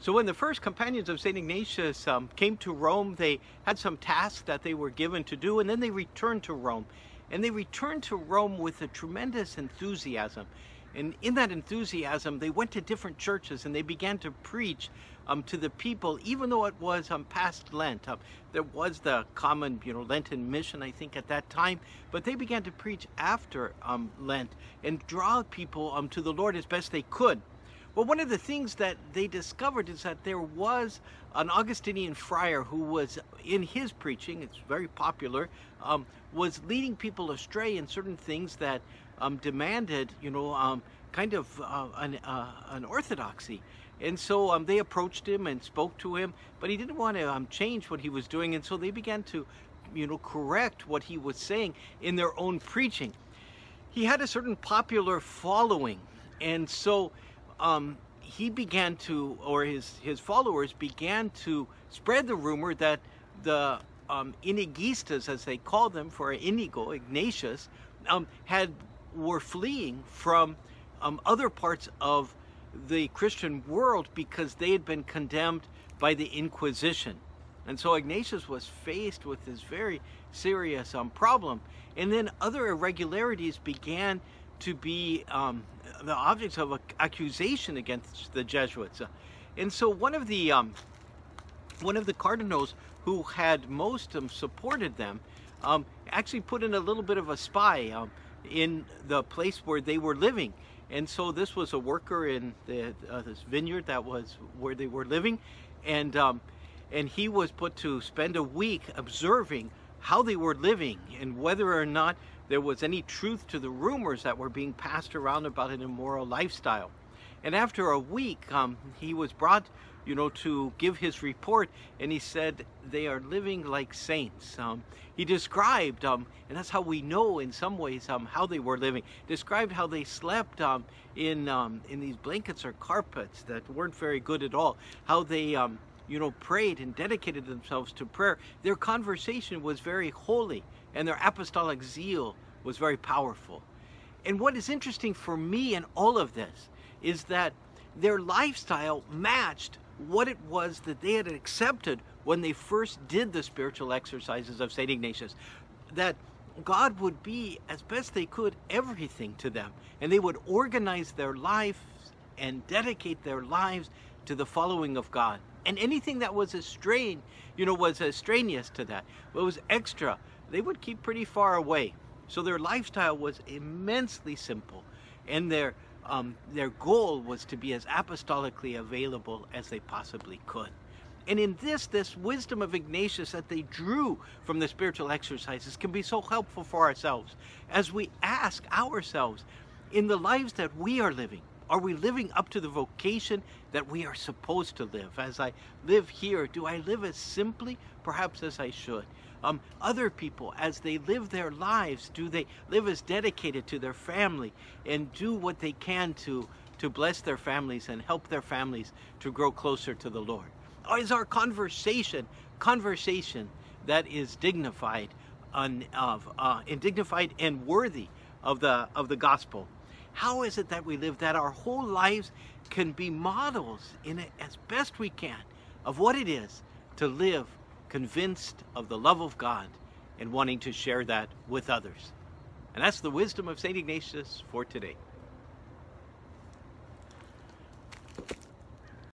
So when the first companions of St. Ignatius um, came to Rome, they had some tasks that they were given to do, and then they returned to Rome. And they returned to Rome with a tremendous enthusiasm. And in that enthusiasm, they went to different churches and they began to preach um, to the people, even though it was um, past Lent. Um, there was the common, you know, Lenten mission, I think, at that time, but they began to preach after um, Lent and draw people um, to the Lord as best they could. Well, one of the things that they discovered is that there was an Augustinian friar who was, in his preaching, it's very popular, um, was leading people astray in certain things that um, demanded, you know, um, kind of uh, an, uh, an orthodoxy. And so um, they approached him and spoke to him, but he didn't want to um, change what he was doing. And so they began to, you know, correct what he was saying in their own preaching. He had a certain popular following. And so um, he began to, or his, his followers began to spread the rumor that the um, Inigistas, as they called them for Inigo, Ignatius, um, had were fleeing from um, other parts of the Christian world because they had been condemned by the Inquisition. And so Ignatius was faced with this very serious um, problem. And then other irregularities began to be um, the objects of accusation against the Jesuits. And so one of the um, one of the cardinals who had most um, supported them um, actually put in a little bit of a spy um, in the place where they were living. And so this was a worker in the, uh, this vineyard that was where they were living. And, um, and he was put to spend a week observing how they were living and whether or not there was any truth to the rumors that were being passed around about an immoral lifestyle. And after a week, um, he was brought you know, to give his report, and he said they are living like saints. Um, he described, um, and that's how we know in some ways um, how they were living, described how they slept um, in, um, in these blankets or carpets that weren't very good at all, how they you know, prayed and dedicated themselves to prayer. Their conversation was very holy, and their apostolic zeal was very powerful. And what is interesting for me in all of this is that their lifestyle matched what it was that they had accepted when they first did the spiritual exercises of St. Ignatius. That God would be, as best they could, everything to them. And they would organize their lives and dedicate their lives to the following of God. And anything that was a strain, you know, was a extraneous to that, what was extra, they would keep pretty far away. So their lifestyle was immensely simple. And their um, their goal was to be as apostolically available as they possibly could. And in this, this wisdom of Ignatius that they drew from the spiritual exercises can be so helpful for ourselves as we ask ourselves, in the lives that we are living, are we living up to the vocation that we are supposed to live? As I live here, do I live as simply, perhaps, as I should? um, other people as they live their lives? Do they live as dedicated to their family and do what they can to, to bless their families and help their families to grow closer to the Lord? Or is our conversation conversation that is dignified, un, of, uh, and dignified and worthy of the of the gospel? How is it that we live that our whole lives can be models in it as best we can of what it is to live convinced of the love of God and wanting to share that with others? And that's the wisdom of St. Ignatius for today.